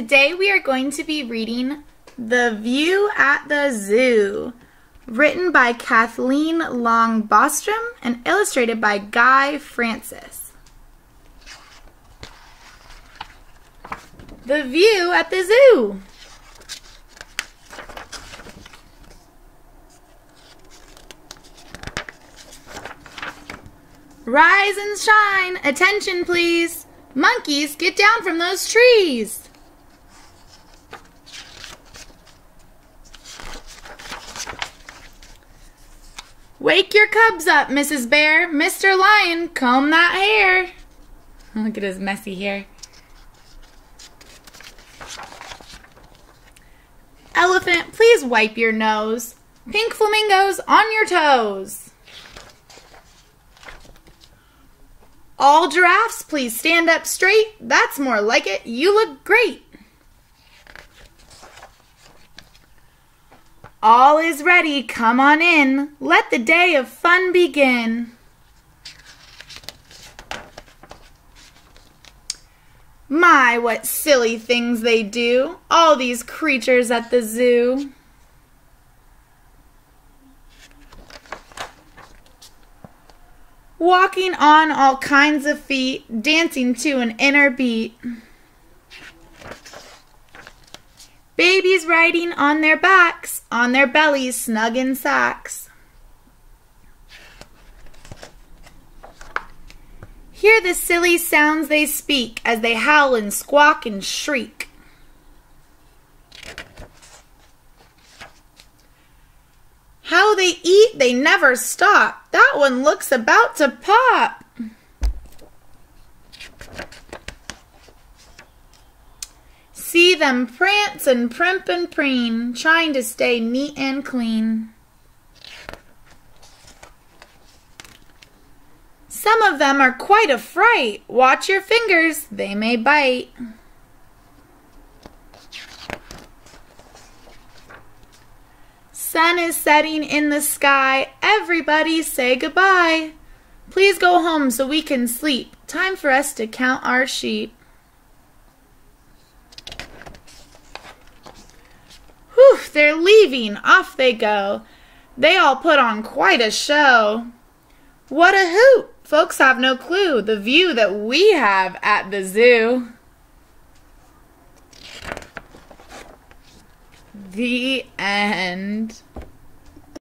Today we are going to be reading The View at the Zoo, written by Kathleen Long Bostrom and illustrated by Guy Francis. The View at the Zoo. Rise and shine! Attention, please! Monkeys, get down from those trees! Wake your cubs up, Mrs. Bear. Mr. Lion, comb that hair. Look at his messy hair. Elephant, please wipe your nose. Pink flamingos, on your toes. All giraffes, please stand up straight. That's more like it. You look great. All is ready. Come on in. Let the day of fun begin. My, what silly things they do. All these creatures at the zoo. walking on all kinds of feet, dancing to an inner beat. Babies riding on their backs, on their bellies snug in sacks. Hear the silly sounds they speak as they howl and squawk and shriek. How they eat, they never stop. That one looks about to pop. Them prance and primp and preen, trying to stay neat and clean. Some of them are quite a fright. Watch your fingers, they may bite. Sun is setting in the sky. Everybody say goodbye. Please go home so we can sleep. Time for us to count our sheep. They're leaving. Off they go. They all put on quite a show. What a hoot! Folks have no clue the view that we have at the zoo. The end.